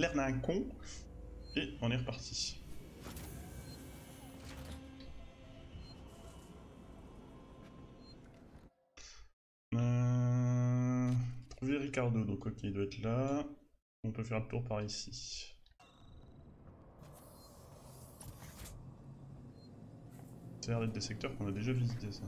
l'air d'un con. Et on est reparti. Euh... Trouver Ricardo, donc ok, il doit être là. On peut faire le tour par ici. Ça a l'air d'être des secteurs qu'on a déjà visités, ça.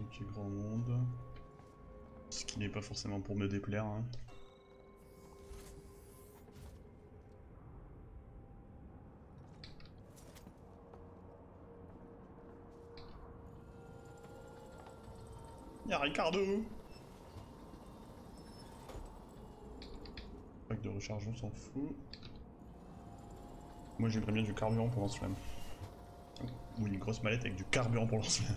Ait grand monde. Ce qui n'est pas forcément pour me déplaire. Hein. Y'a Ricardo Pack de recharge, on s'en fout. Moi j'aimerais bien du carburant pour lance-flamme. Ou une grosse mallette avec du carburant pour lance-flamme.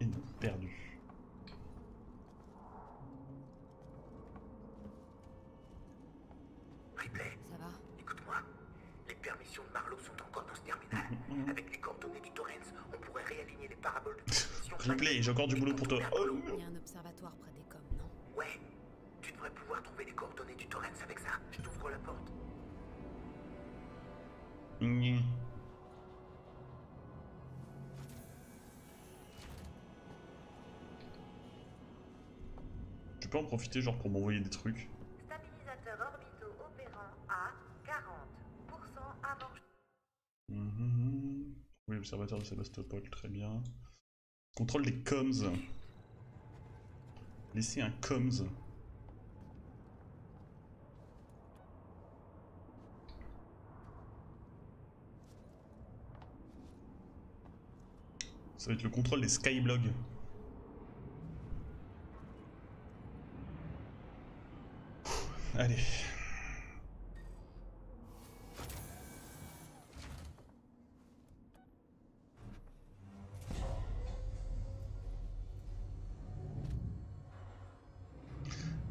Et nous perdu. Ripley, Ça va écoute-moi. Les permissions de Marlowe sont encore dans ce terminal. Avec les coordonnées du Torrens, on pourrait réaligner les paraboles de transmission. Replay, j'ai encore du boulot pour toi. Oh. Il y a un observatoire près des coms, non? Ouais, tu devrais pouvoir trouver les coordonnées du Torrens avec ça. Je t'ouvre la porte. Gna. Tu peux en profiter genre pour m'envoyer des trucs. Stabilisateurs orbitaux opérant à 40% avant. Mhm. Oui, observateur de Sébastopol, très bien. Contrôle des comms. Laissez un comms. Ça va être le contrôle des skyblogs. Allez.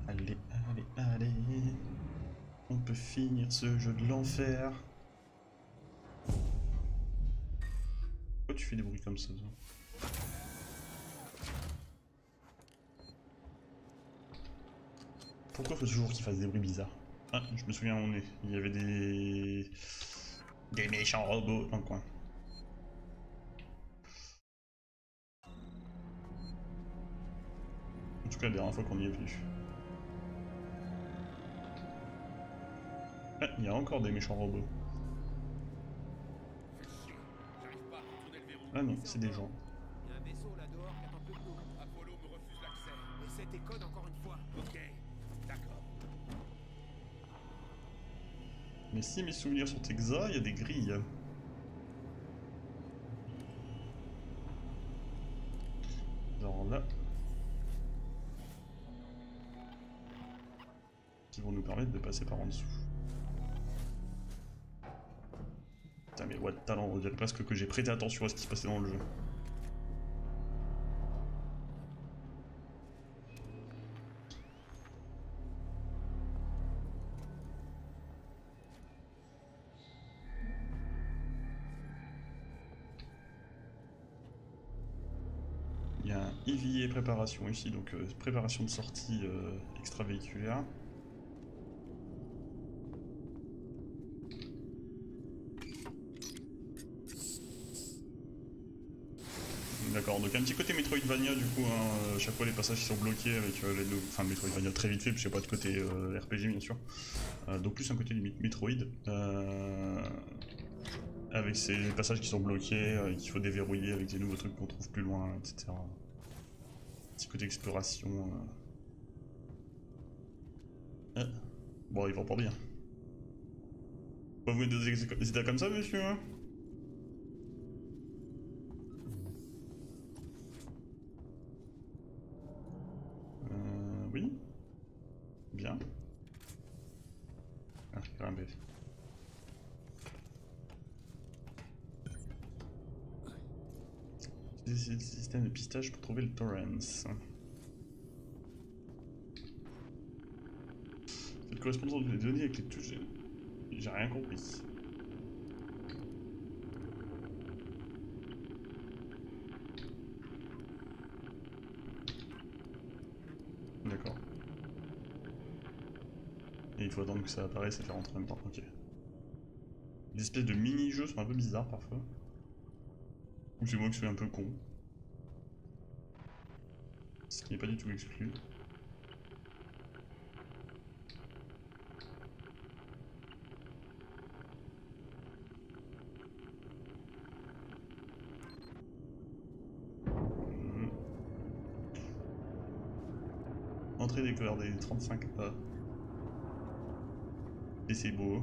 Allez, allez, allez. On peut finir ce Pourquoi tu fais des bruits comme ça Pourquoi faut toujours qu'il fasse des bruits bizarres Ah, je me souviens où on est. Il y avait des... Des méchants robots dans le coin. En tout cas, la dernière fois qu'on y est venu. Il y a encore des méchants robots. Ah non, c'est des gens. Il y a un vaisseau là qui. Apollo me refuse l'accès. Encore une fois. Mais si mes souvenirs sont exacts, il y a des grilles. Genre là. Qui vont nous permettre de passer par en dessous. Putain mais what talent, on dirait presque que j'ai prêté attention à ce qui se passait dans le jeu. Il y a un EVA préparation ici, donc euh, préparation de sortie euh, extravéhiculaire. Petit côté Metroidvania du coup, hein, euh, chaque fois les passages sont bloqués avec euh, les... Enfin Metroidvania très vite fait, parce qu'il n'y pas de côté euh, RPG bien sûr. Donc plus un côté limite Metroid. avec ces passages qui sont bloqués, qu'il faut déverrouiller avec des nouveaux trucs qu'on trouve plus loin, etc. Petit côté exploration. Bon, il va pas bien. Pourquoi vous êtes des des états comme ça, monsieur hein? Bien. Ah, grimper. Utiliser le système de pistage pour trouver le Torrens. Cette correspondance des données avec les touches. J'ai rien compris. Il faut attendre que ça apparaisse et faire rentrer en même temps. Ok. Les espèces de mini-jeux sont un peu bizarres parfois. Ou c'est moi qui suis un peu con. Ce qui n'est pas du tout exclu. Mhm. Entrée découverte des 35A. Et c'est beau.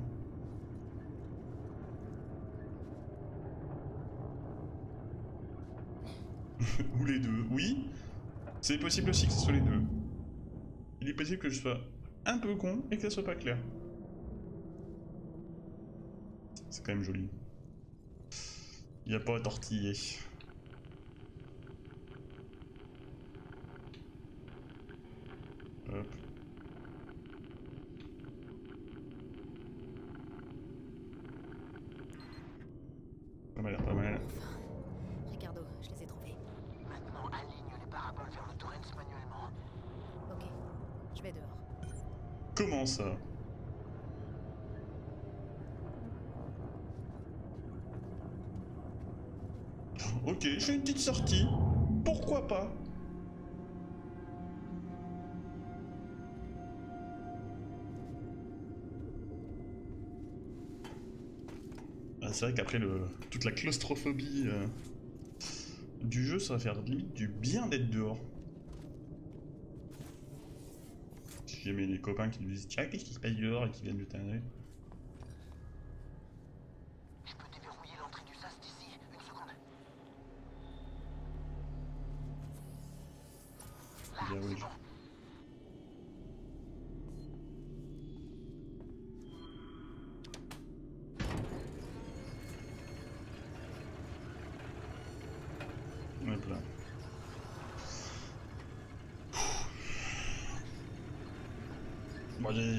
Ou les deux, oui. C'est possible aussi que ce soit les deux. Il est possible que je sois un peu con et que ça soit pas clair. C'est quand même joli. Il a pas à tortiller. Hop. Pas mal, pas mal. Ricardo, je les ai trouvés. Maintenant, aligne les paraboles vers le Torrens manuellement. Ok, je vais dehors. Comment ça Ok, j'ai une petite sortie. Pourquoi pas? Ah, C'est vrai qu'après toute la claustrophobie euh, du jeu, ça va faire limite du bien d'être dehors. Si jamais les copains qui nous disent tiens qu'est-ce qui se passe dehors? et qui viennent jeter un.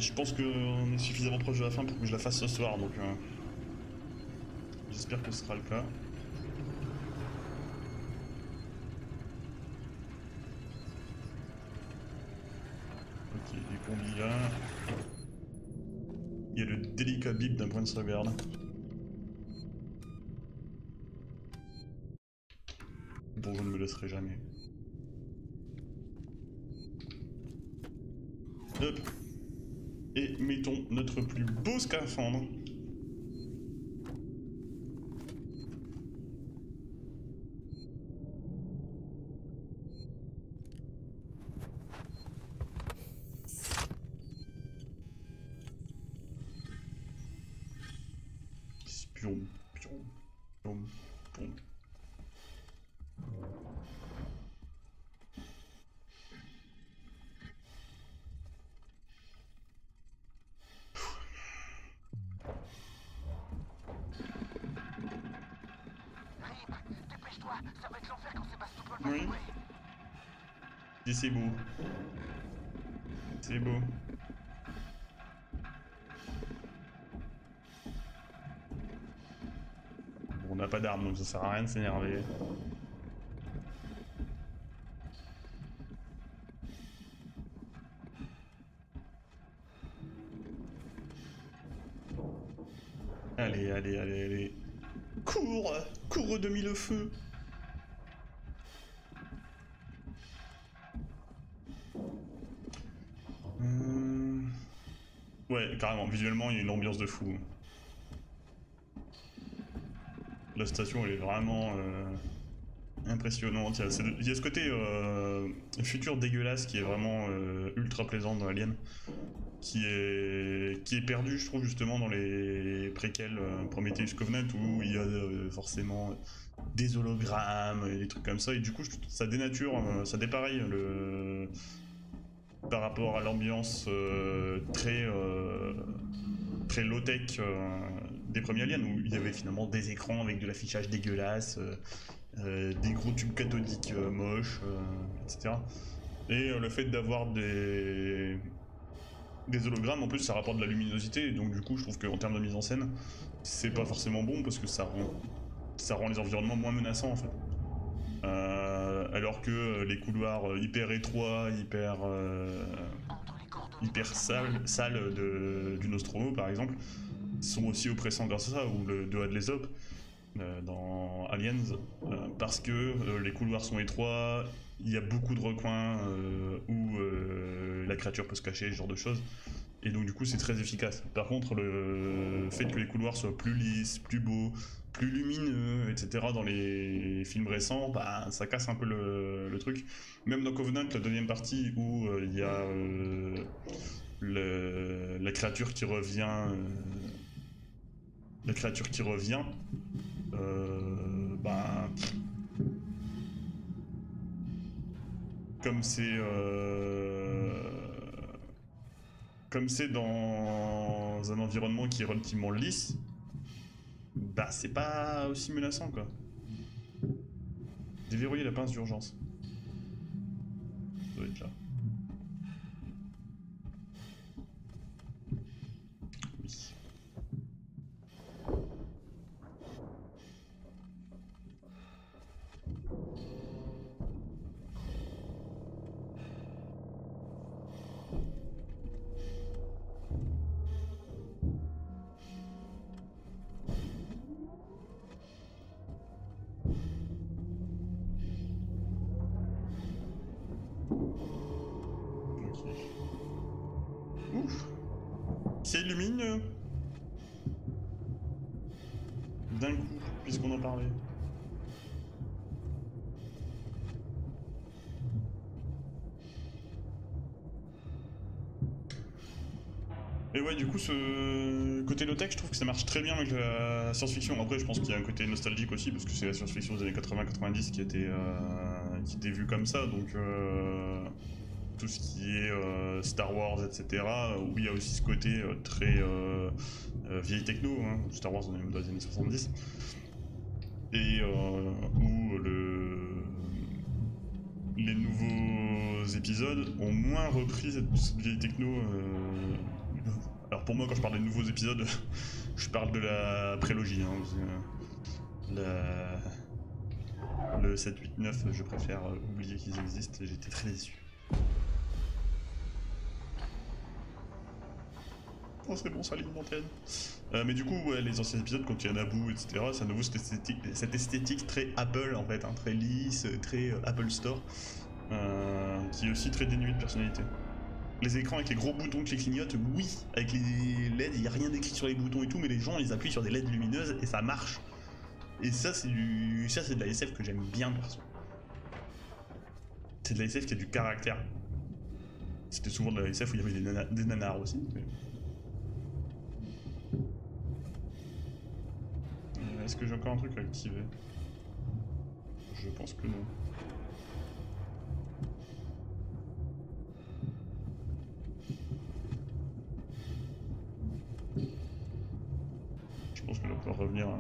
Je pense qu'on est suffisamment proche de la fin pour que je la fasse ce soir, donc euh, j'espère que ce sera le cas. Ok, les combis là. Il y a le délicat bip d'un point de sauvegarde. dont je ne me laisserai jamais. Notre plus beau scaphandre. Oui. c'est beau. C'est beau. Bon, on n'a pas d'armes, donc ça sert à rien de s'énerver. Allez, allez, allez, allez. Cours Cours de mille feux visuellement, il y a une ambiance de fou. La station, elle est vraiment euh, impressionnante. Il y, a, ce côté euh, futur dégueulasse qui est vraiment euh, ultra plaisant dans Alien, qui est, qui est perdu, je trouve, justement, dans les préquels Prometheus Covenant, où il y a forcément des hologrammes et des trucs comme ça, et du coup, ça dénature, ça dépareille le par rapport à l'ambiance euh, très euh, très low tech des premiers aliens où il y avait finalement des écrans avec de l'affichage dégueulasse euh, euh, des gros tubes cathodiques euh, moches, euh, etc. Et euh, le fait d'avoir des des hologrammes, en plus, ça rapporte de la luminosité, donc du coup, je trouve qu'en termes de mise en scène, c'est pas forcément bon parce que ça rend ça rend les environnements moins menaçants en fait. Euh, alors que les couloirs euh, hyper étroits, hyper euh, hyper sales, du Nostromo par exemple, sont aussi oppressants grâce à ça, ou le de Adlesop dans Aliens, parce que les couloirs sont étroits, il y a beaucoup de recoins où la créature peut se cacher, ce genre de choses. Et donc du coup c'est très efficace. Par contre le fait que les couloirs soient plus lisses, plus beaux, plus lumineux, etc. dans les films récents, bah, ça casse un peu le, truc. Même dans Covenant, la deuxième partie où euh, il y a euh, la créature qui revient, euh, la créature qui revient, bah, comme c'est comme c'est dans un environnement qui est relativement lisse, bah c'est pas aussi menaçant quoi. Déverrouiller la pince d'urgence. Ça doit être là. Et ouais, du coup, ce côté low-tech, je trouve que ça marche très bien avec la science-fiction. Après, je pense qu'il y a un côté nostalgique aussi, parce que c'est la science-fiction des années 80-90 qui, était, euh, qui était vue comme ça. Donc, euh, tout ce qui est euh, Star Wars, etc., où il y a aussi ce côté euh, très vieille techno, hein, Star Wars dans les, années 70, et où le, les nouveaux épisodes ont moins repris cette, vieille techno. Alors pour moi, quand je parle des nouveaux épisodes, je parle de la prélogie. hein, euh, le 7, 8, 9, je préfère euh, oublier qu'ils existent, j'étais très déçu. Oh, c'est bon, ça ligne d'antenne. Euh, mais du coup, ouais, les anciens épisodes, quand il y a Naboo, etc., c'est à nouveau cette esthétique, très Apple, en fait, hein, très lisse, très euh, Apple Store, qui est aussi très dénuée de personnalité. Les écrans avec les gros boutons qui clignotent, oui, avec les LED, il n'y a rien d'écrit sur les boutons et tout, mais les gens, ils appuient sur des LED lumineuses et ça marche. Et ça, c'est du... ça, c'est de la SF que j'aime bien, perso. C'est de la SF qui a du caractère. C'était souvent de la SF où il y avait des, des nanars aussi. Euh, Est-ce que j'ai encore un truc à activer? Je pense que non. Pense que là, revenir à...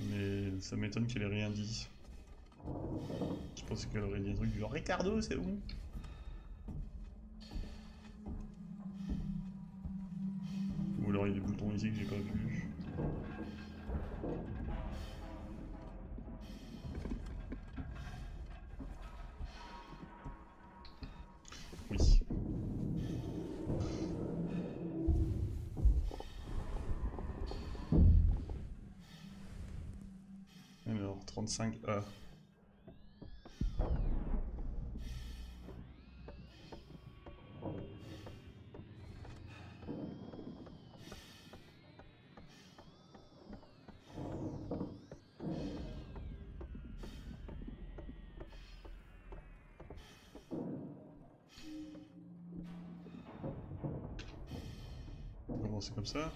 Mais ça m'étonne qu'elle ait rien dit. Je pensais qu'elle aurait dit un truc du genre Ricardo, c'est où Ou alors il y a des boutons ici que j'ai pas vu. 25A. Avancer euh. comme ça.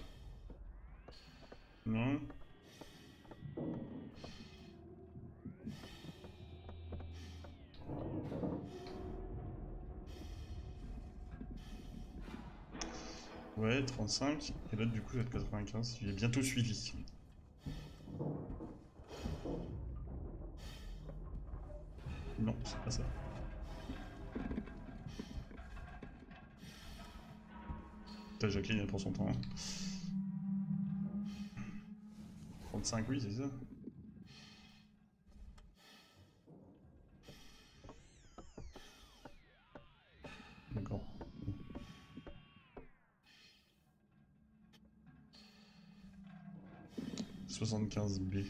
35. Et l'autre, du coup, va être 95. Il est bientôt suivi. Non, c'est pas ça. Putain, Jacqueline, elle prend son temps. hein. 35, oui, c'est ça. 75B.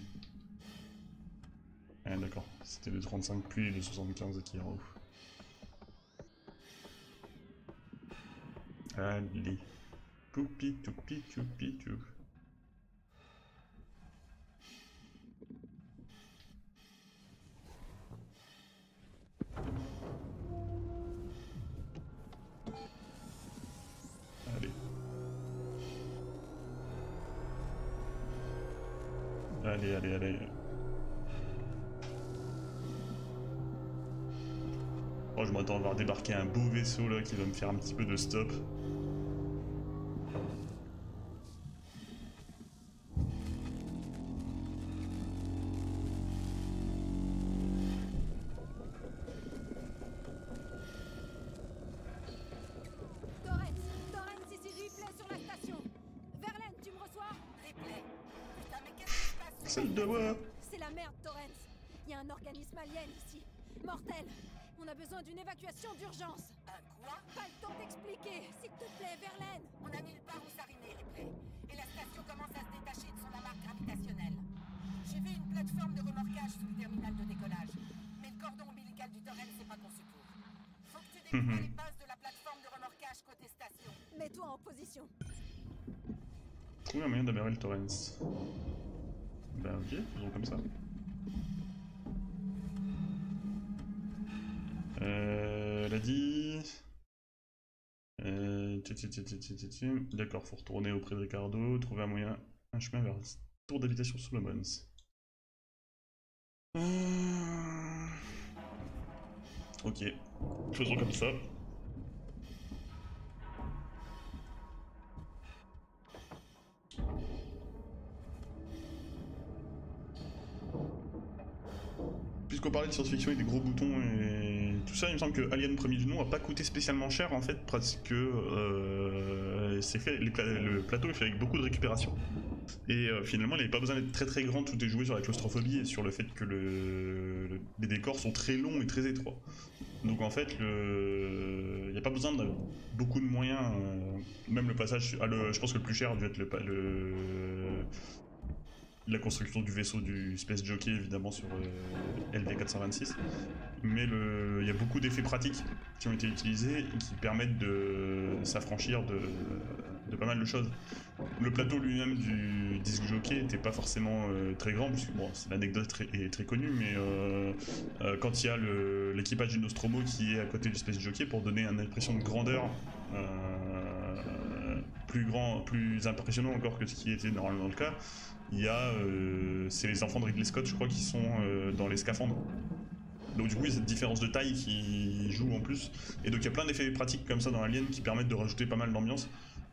Ah d'accord, c'était le 35 puis le 75 qui est en haut. Allez. Poupi toupi toupi tou. Qui va me faire un petit peu de stop. Torrens. Ben ok, faisons comme ça. Euh, elle a dit... Euh. D'accord, faut retourner auprès de Ricardo, trouver un moyen, un chemin vers la tour d'habitation Solomons. Euh, Ok, faisons comme ça. Puisqu'on parlait de science-fiction et des gros boutons et tout ça, il me semble que Alien premier du nom a pas coûté spécialement cher en fait, parce que euh, c'est fait, le plateau est fait avec beaucoup de récupération. Et euh, finalement, il n'avait pas besoin d'être très très grand, tout est joué sur la claustrophobie et sur le fait que le, le- les décors sont très longs et très étroits. Donc en fait, il n'y a pas besoin de beaucoup de moyens, euh, même le passage, ah, le- je pense que le plus cher a dû être le, le, la construction du vaisseau du Space Jockey évidemment sur euh, LV426 mais il y a beaucoup d'effets pratiques qui ont été utilisés et qui permettent de s'affranchir de, pas mal de choses. Le plateau lui-même du disque jockey n'était pas forcément euh, très grand, puisque bon, l'anecdote est très connue, mais euh, euh, quand il y a l'équipage du Nostromo qui est à côté du Space Jockey pour donner une impression de grandeur plus grand, plus impressionnant encore que ce qui était normalement le cas, il y a, euh, c'est les enfants de Ridley Scott, je crois, qui sont euh, dans les scaphandres. Donc du coup, il y a cette différence de taille qui joue en plus. Et donc il y a plein d'effets pratiques comme ça dans Alien qui permettent de rajouter pas mal d'ambiance.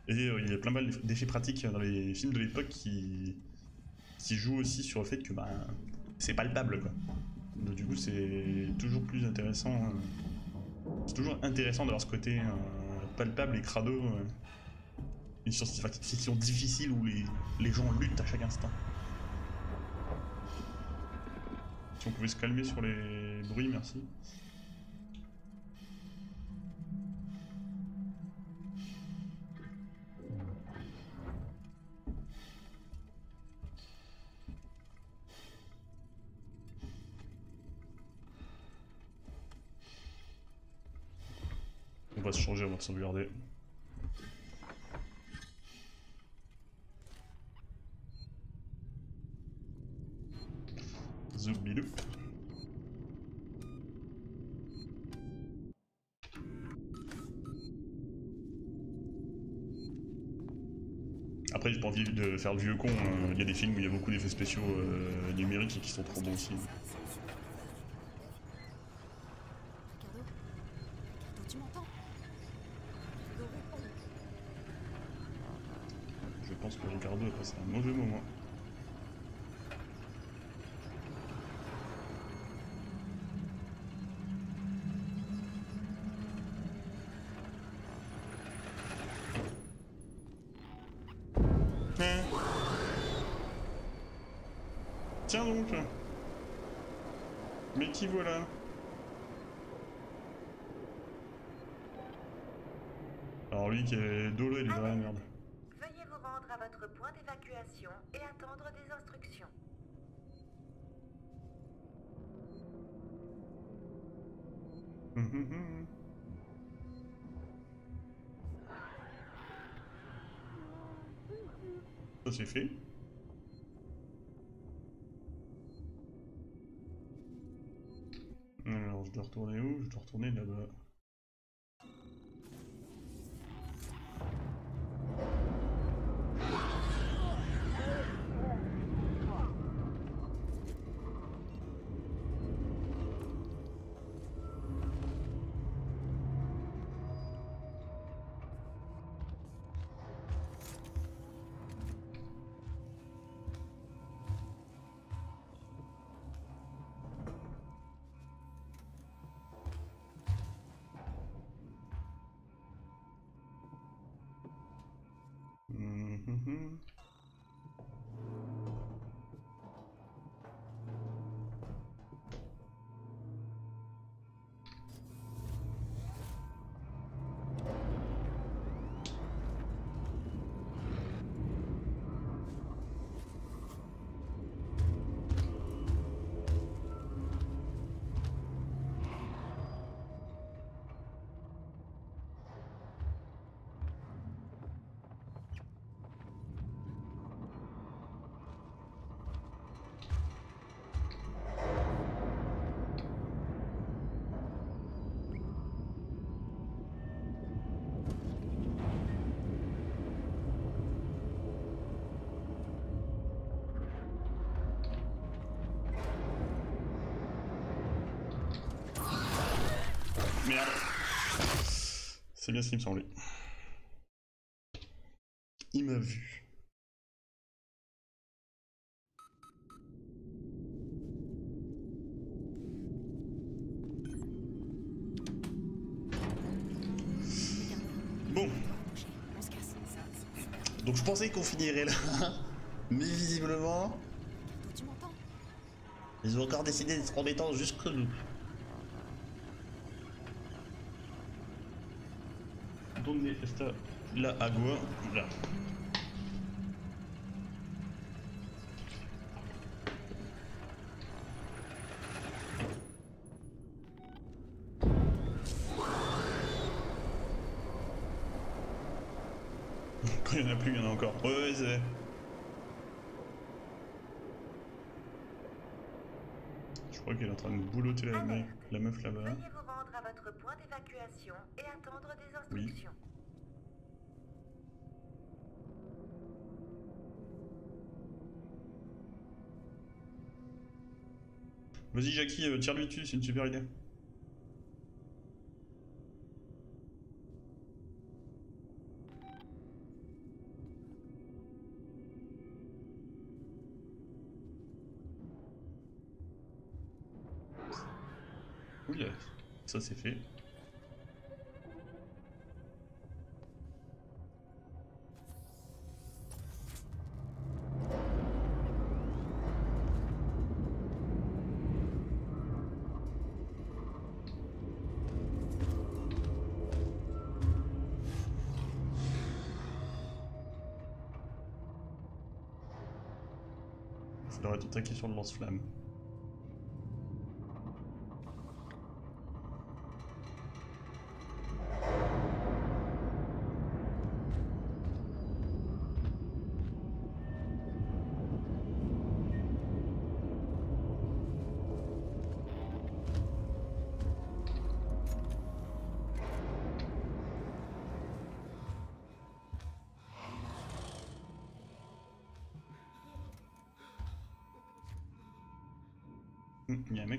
Et euh, il y a plein d'effets pratiques dans les films de l'époque qui, qui jouent aussi sur le fait que bah, c'est palpable quoi. Donc du coup, c'est toujours plus intéressant. C'est toujours intéressant d'avoir ce côté palpable et crado. Une science-fiction difficile où les, les gens luttent à chaque instant. Si on pouvait se calmer sur les bruits, merci. On va se changer avant de sauvegarder. Zoubilou. Après, j'ai pas de faire le vieux con. hein. Il y a des films où il y a beaucoup d'effets spéciaux euh, numériques et qui sont trop bons aussi. Ricardo Ricardo, tu m'entends Ricardo, réponds pense que Ricardo a passé un mauvais moment. Hein Tiens donc Mais qui voilà Alors lui qui est dolo, il est dans la merde. Veuillez vous rendre à votre point d'évacuation et attendre des instructions. Mhm. Ça c'est fait. Alors je dois retourner où? Je dois retourner là-bas. Merde. C'est bien ce qui me semblait. Il m'a vu. Bon, donc je pensais qu'on finirait là, mais visiblement, ils ont encore décidé d'être embêtants jusque nous. ¿Dónde está la agua? Là. Quand il y en a plus, il y en a encore. Ouais, ouais, c'est. Je crois qu'elle est en train de boulotter la, la meuf là-bas. Veuillez vous rendre à votre point d'évacuation et attendre des instructions. Vas-y, Jackie, euh, tire-lui dessus, c'est une super idée. C'est fait. Il faudrait attaquer sur le lance-flamme.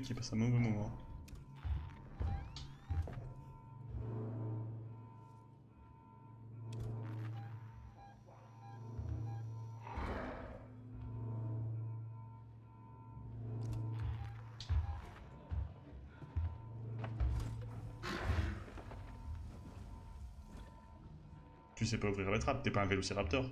qui passe un mauvais moment. Tu sais pas ouvrir la trappe, t'es pas un vélociraptor.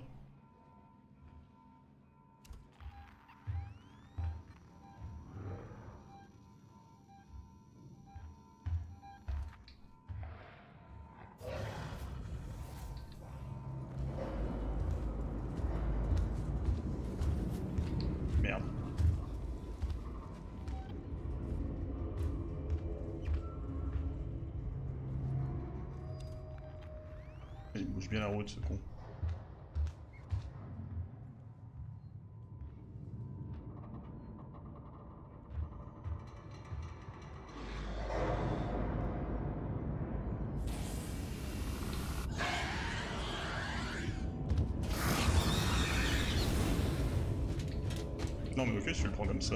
Non mais ok, tu le prends comme ça.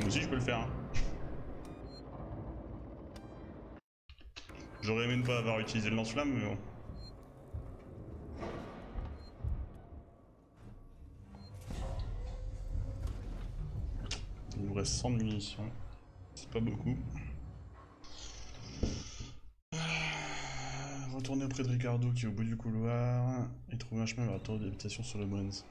Moi aussi je peux le faire. hein. J'aurais aimé ne pas avoir utilisé le lance-flamme, mais bon. Il nous reste 100 de munitions. C'est pas beaucoup. Retourner auprès de Ricardo qui est au bout du couloir et trouver un chemin vers la tour d'habitation sur le Bonz.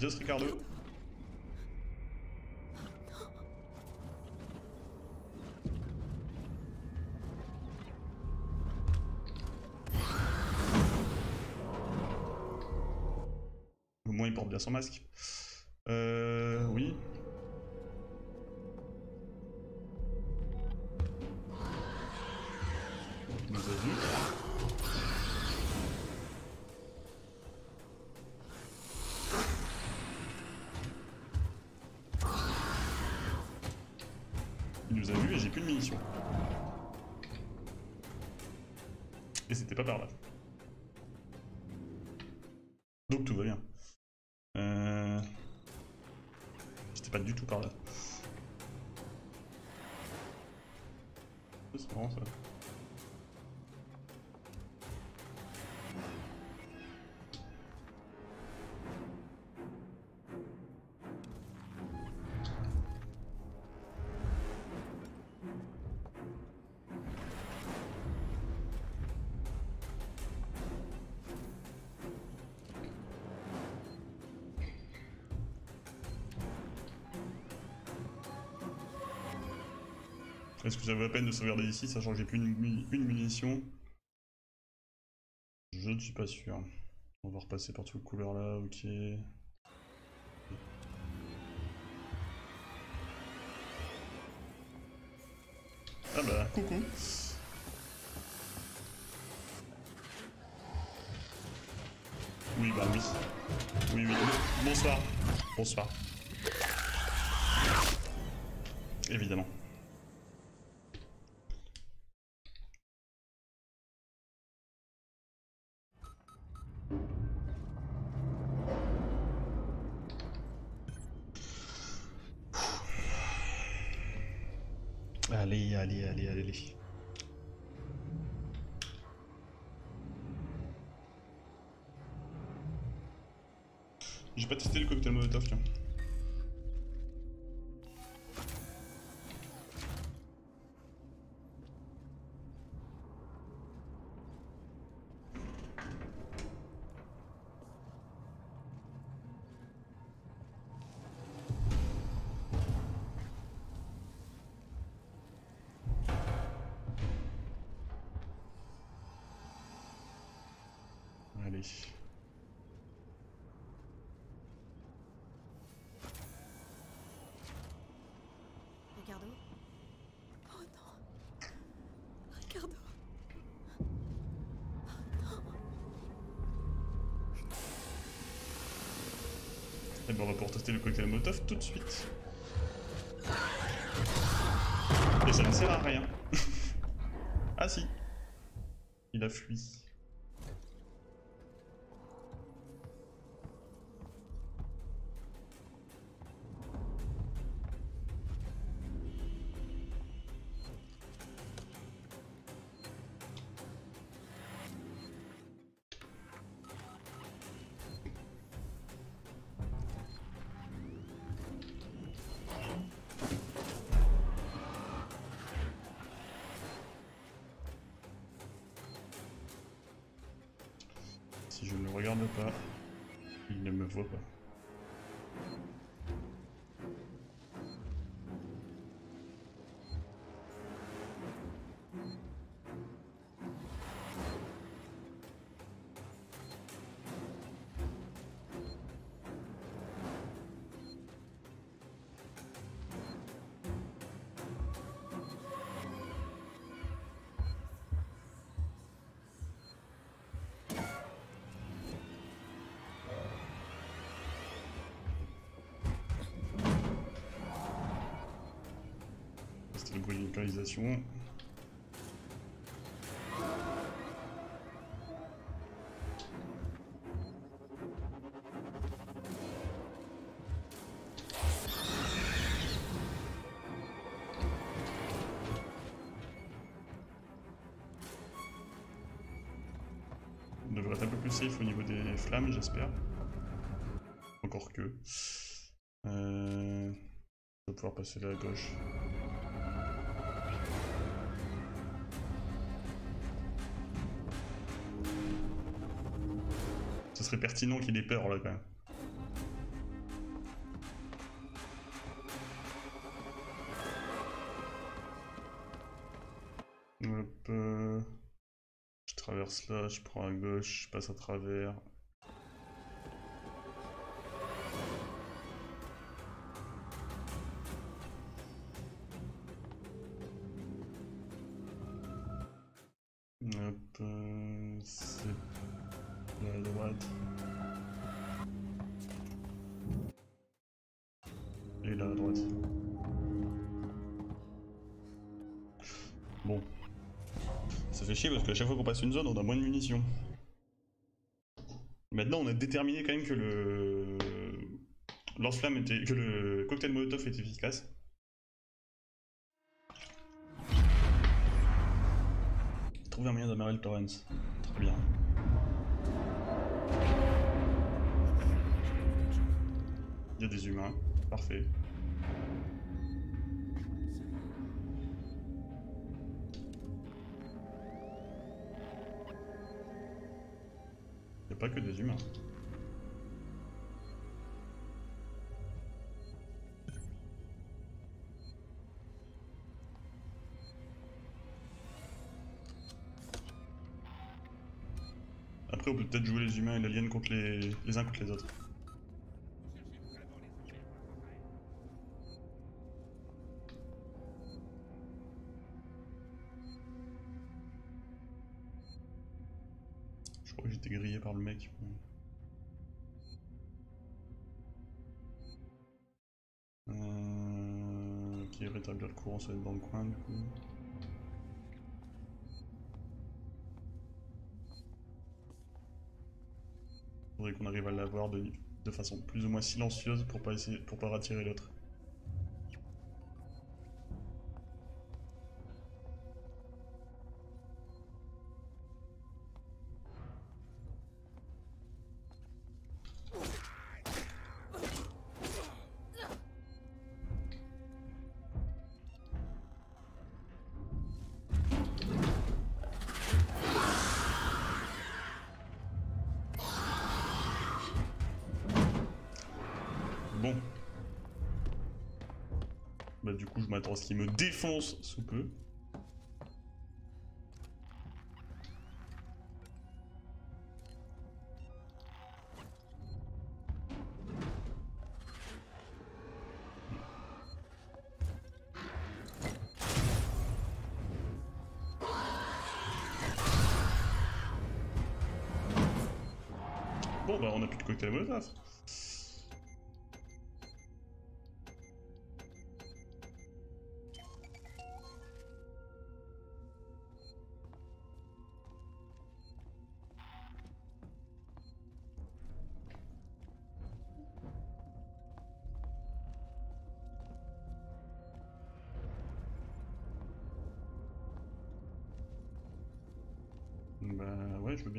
10, Ricardo. Au moins, il porte bien son masque. J'ai plus de munitions. Et c'était pas par là. Est-ce que ça vaut la peine de sauvegarder ici, sachant que j'ai plus une, une munition Je ne suis pas sûr. On va repasser par tout le couleur là, ok. Ah bah, coucou Oui, bah oui. Oui, oui. Bonsoir. Bonsoir. J'ai pas testé le cocktail Molotov, tiens. Molotov tout de suite. Et ça ne sert à rien. ah si. Il a fui. Le bruit d'une localisation. On devrait être un peu plus safe au niveau des flammes, j'espère. Encore que. Euh... On va pouvoir passer là à gauche. Pertinent qu'il ait peur là quand même. Euh, Je traverse là, je prends à gauche, je passe à travers. Parce qu'à chaque fois qu'on passe une zone, on a moins de munitions. Maintenant, on a déterminé quand même que le lance-flamme était. que le cocktail Molotov est efficace. Trouver un moyen d'amarrer le Torrens. Très bien. Il y a des humains. Parfait. Pas que des humains. Après, on peut peut-être jouer les humains et l'alien contre les... les uns contre les autres. J'étais grillé par le mec. Euh... Ok, rétablir le courant, ça va être dans le coin du coup. Faudrait qu'on arrive à l'avoir de, de façon plus ou moins silencieuse pour pas pour pas rattirer l'autre. Bon. Bah du coup je m'attends à ce qu'il me défonce sous peu.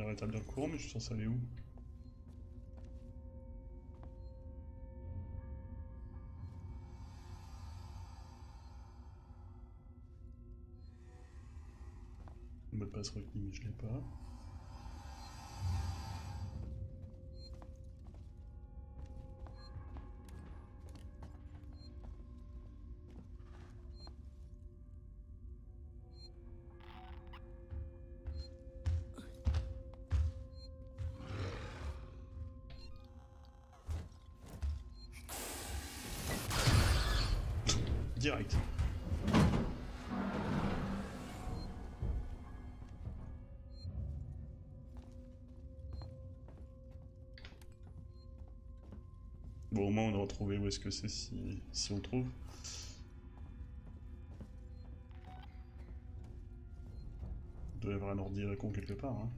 Bien rétablir le courant, mais je suis censé aller où de passe retenu, mais je l'ai pas. Bon, au moins on a retrouvé où est-ce que c'est si, on trouve. Il doit y avoir un ordi con quelque part. Hein.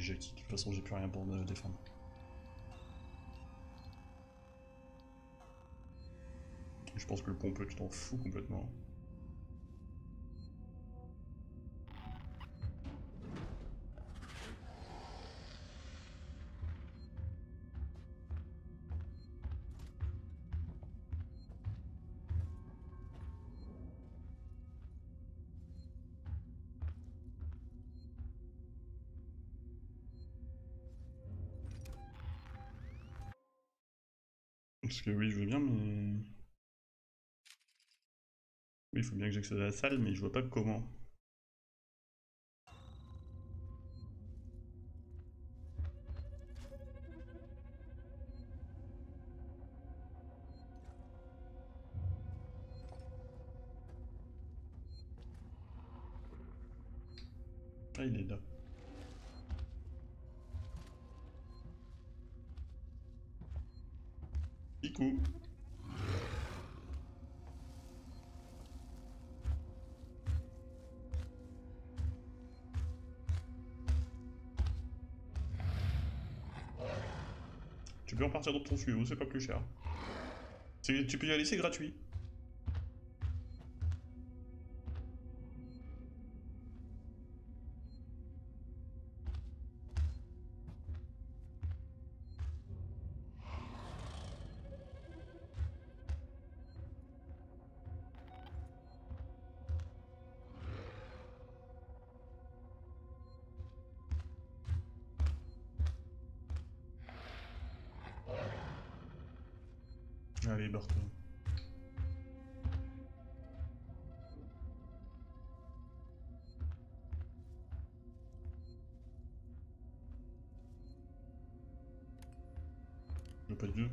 Jackie, de toute façon j'ai plus rien pour me défendre. Pense que le pompeux, tu t'en fous complètement. Bien que j'accède à la salle, mais je vois pas comment. Peux repartir dans ton tuyau, c'est pas plus cher. Tu peux y aller, c'est gratuit.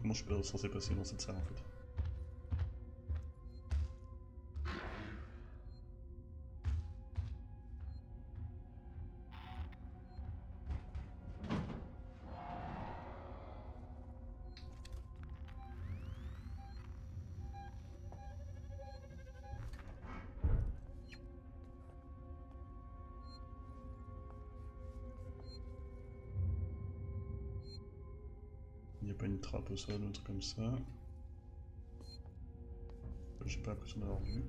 Comment je suis censé passer dans cette salle en fait. A pas une trappe au sol, un truc comme ça. J'ai pas l'impression d'avoir vu.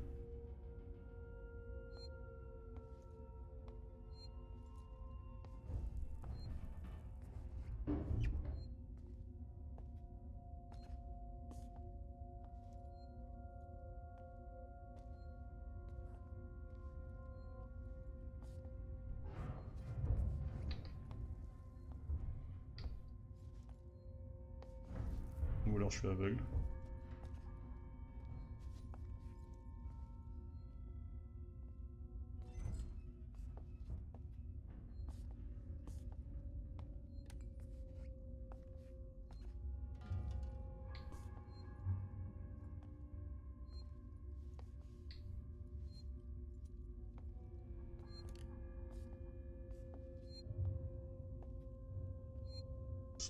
Alors je suis aveugle.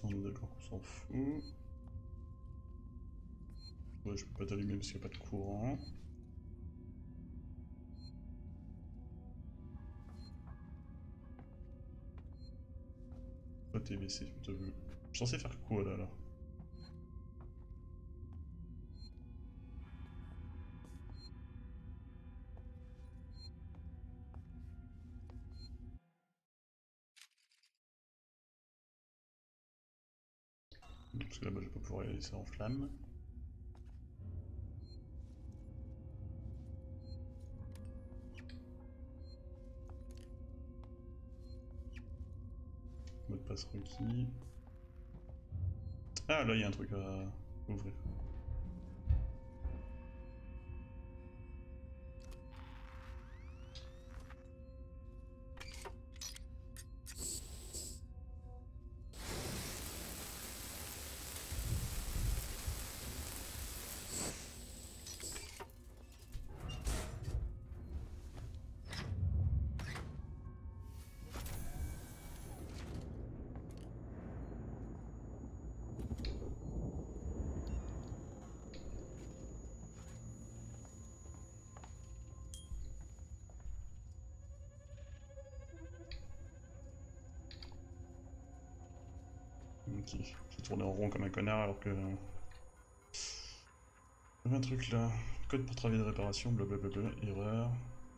On d'accord fout. Je peux pas t'allumer parce qu'il n'y a pas de courant. côté baissé. Je suis censé faire quoi là là? Parce que là-bas je vais pas pouvoir y laisser en flamme. Ah là il y a un truc à ouvrir. J'ai tourné en rond comme un connard alors que... Un truc là, code pour travail de réparation, blablabla, erreur.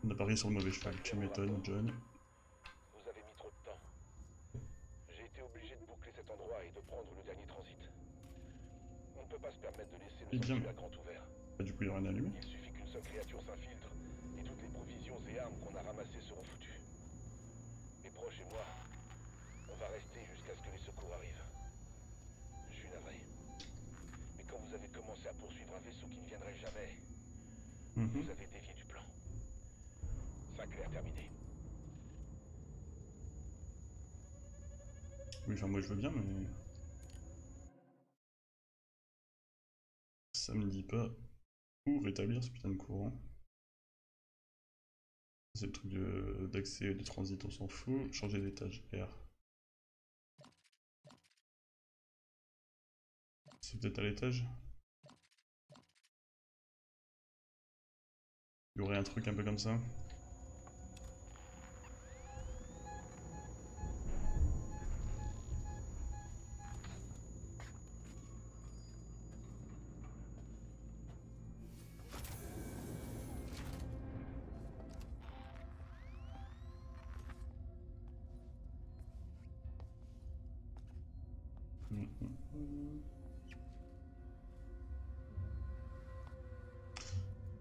On a parié sur le mauvais cheval, tu m'étonnes, John. Vous avez mis trop de temps. J'ai été obligé de boucler cet endroit et de prendre le dernier transit. On ne peut pas se permettre de laisser Eh le bien. sanctuaire grand ouvert. Bah, du coup, il y a rien allumé. Il suffit qu'une seule créature s'infiltre et toutes les provisions et armes qu'on a ramassées seront foutues. Mes proches et moi, on va rester jusqu'à ce que les secours arrivent. Je suis navré. Mais quand vous avez commencé à poursuivre un vaisseau qui ne viendrait jamais, Mhm. vous avez dévié du plan. Sinclair terminé. Oui, enfin, moi je veux bien, mais. Ça me dit pas où rétablir ce putain de courant. C'est le truc d'accès et de transit, on s'en fout. Changer d'étage, R. C'est peut-être à l'étage? Il y aurait un truc un peu comme ça?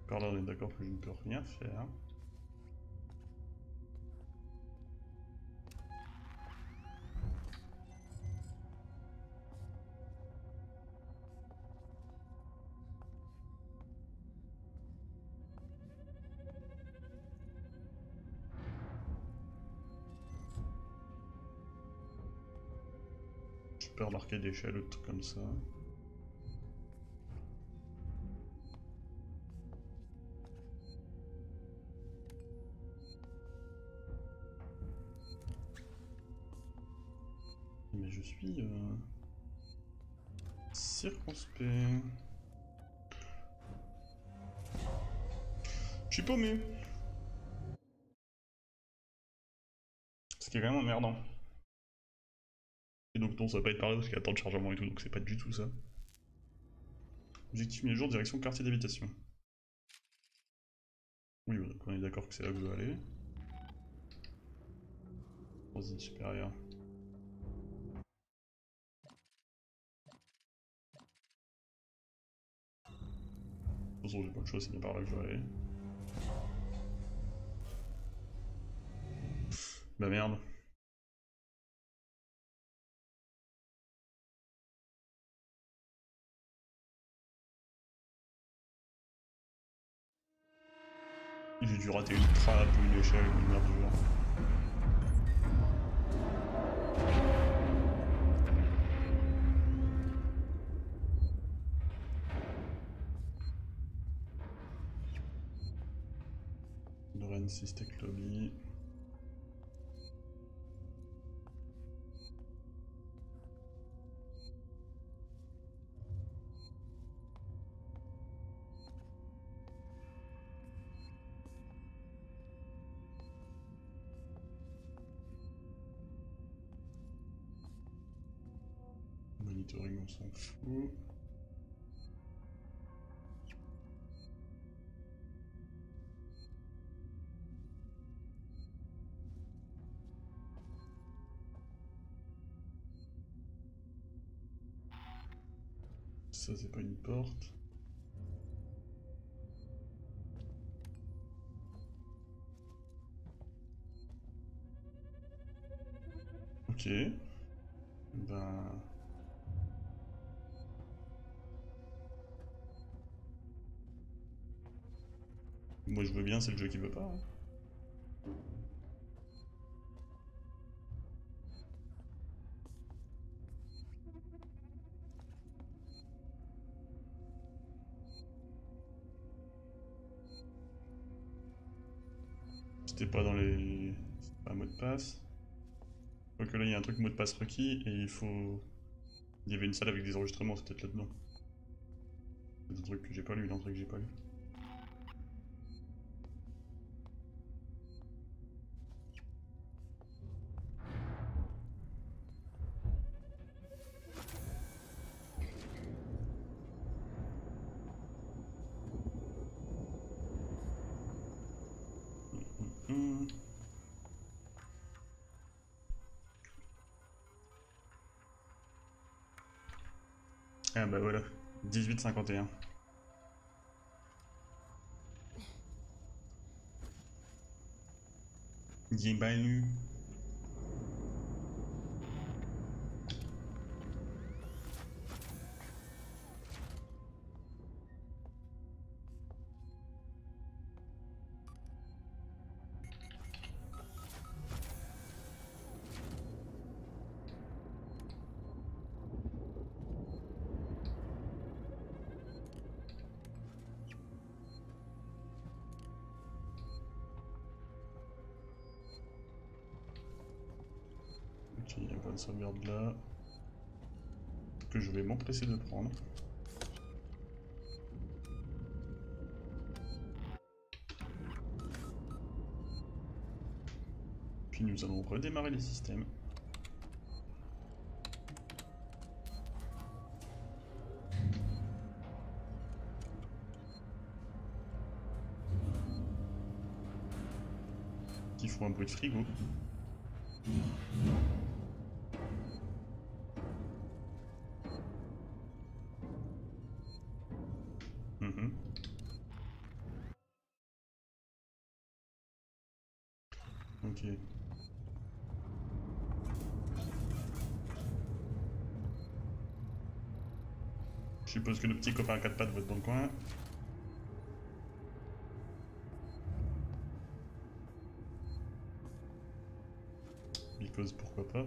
Encore là, on est d'accord que je ne peux rien faire. D'arcade d'échelle ou comme ça. Mais je suis euh, circonspect. Je suis paumé. Ce qui est vraiment emmerdant. Et donc non, ça va pas être pareil parce qu'il y a tant de chargement et tout, donc c'est pas du tout ça. Objectif mis à jour, direction quartier d'habitation. Oui, on est d'accord que c'est là que je dois aller. Transit supérieur. De toute façon, j'ai pas le choix, c'est par là que je dois aller. Bah merde. J'ai dû rater une trappe une échelle une merde du genre. Lobby. Ça, c'est pas une porte. Ok. Moi je veux bien, c'est le jeu qui veut pas. hein. C'était pas dans les... Pas un mot de passe. Quoique là il y a un truc mot de passe requis et il faut... Il y avait une salle avec des enregistrements, c'est peut-être là-dedans. C'est un truc que j'ai pas lu, une entrée que j'ai pas lu. Ah bah voilà, 1851. J'ai pas là. Que je vais m'empresser de prendre. Puis nous allons redémarrer les systèmes. Qui font un bruit de frigo. Mhm. Ok. Je suppose que le petit copain à quatre pattes va être dans le coin. Because pourquoi pas.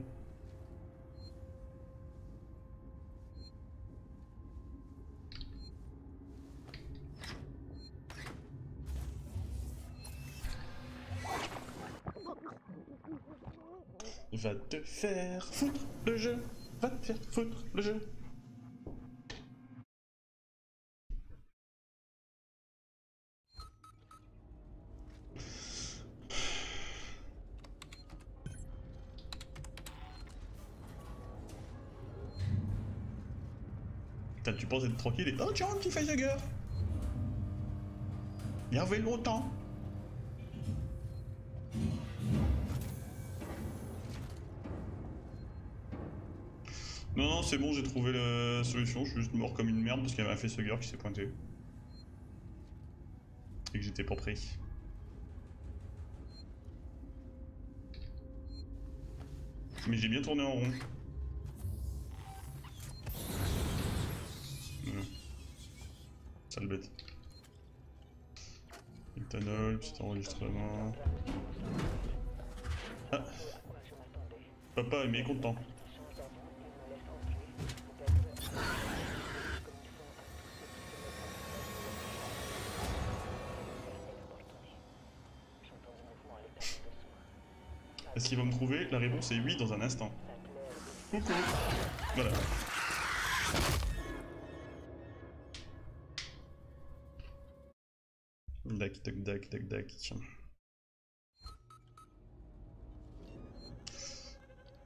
Faire foutre le jeu. Va te faire foutre le jeu. Putain, tu penses être tranquille et... Oh, tiens, un petit facehugger Il y avait longtemps c'est bon, j'ai trouvé la solution. Je suis juste mort comme une merde parce qu'il y avait un facehugger qui s'est pointé. Et que j'étais pas prêt. Mais j'ai bien tourné en rond. Sale bête. Éthanol, petit enregistrement. Ah Papa est mécontent. Est-ce va me trouver La réponse est oui dans un instant. Coucou Voilà. Dac, dac, dac, dac, dac.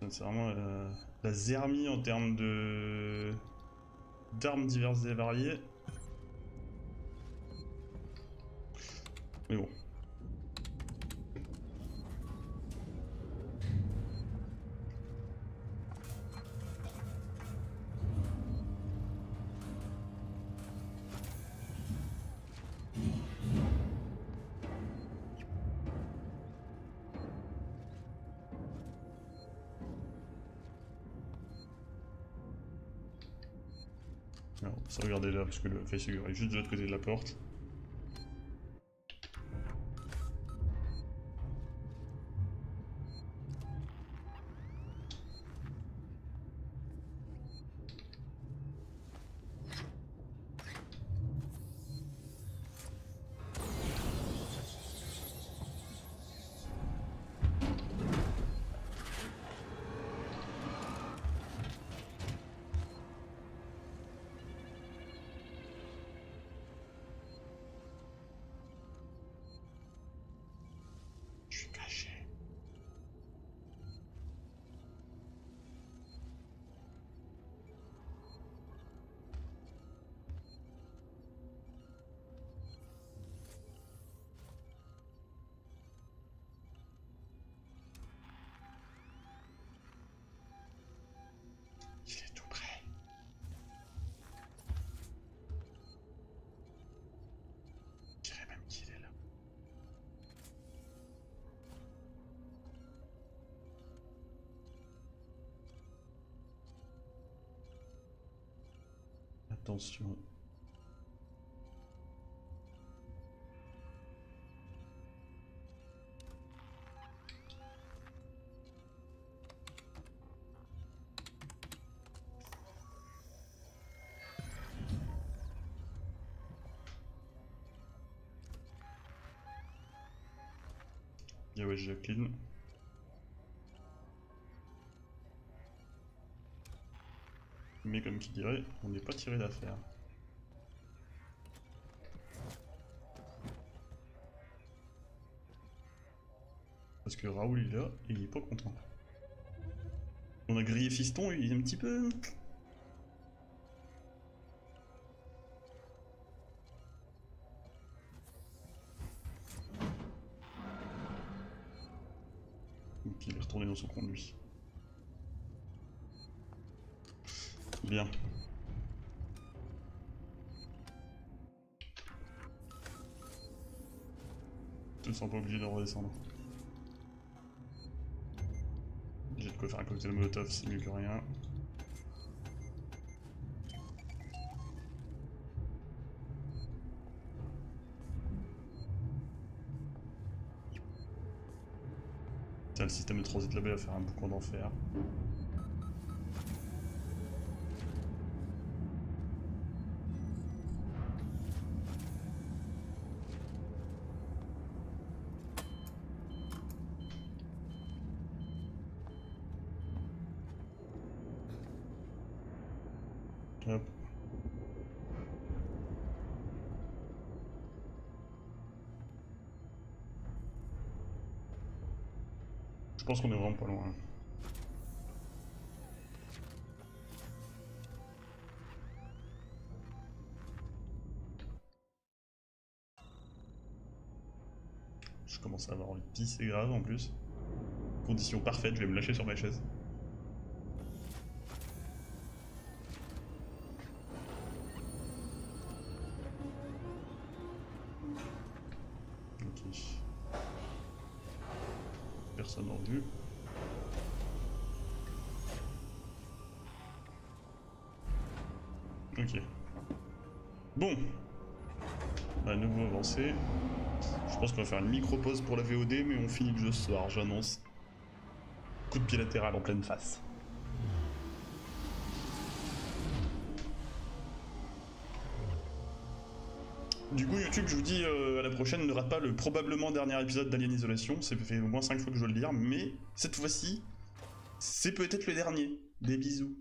C'est vraiment euh, la zermie en termes de d'armes diverses et variées. Parce que le facehugger est juste de l'autre côté de la porte. Attention. Yeah ouais, Jacqueline. Qui dirait, on n'est pas tiré d'affaire. Parce que Raoul il est là et il est pas content. On a grillé Fiston, il est un petit peu... Donc il est retourné dans son conduit. De redescendre. J'ai de quoi faire un cocktail molotov, c'est mieux que rien. Tiens, le système de transit là-bas va faire un boucan d'enfer. Hop. Je pense qu'on est vraiment pas loin. Je commence à avoir envie de pisser grave en plus. Condition parfaite, je vais me lâcher sur ma chaise. Une micro-pause pour la VOD, mais on finit le ce soir, j'annonce. Coup de pied latéral en pleine face. Du coup, YouTube, je vous dis euh, à la prochaine, ne rate pas le probablement dernier épisode d'Alien Isolation. Ça fait au moins 5 fois que je dois le dire, mais cette fois-ci, c'est peut-être le dernier. Des bisous.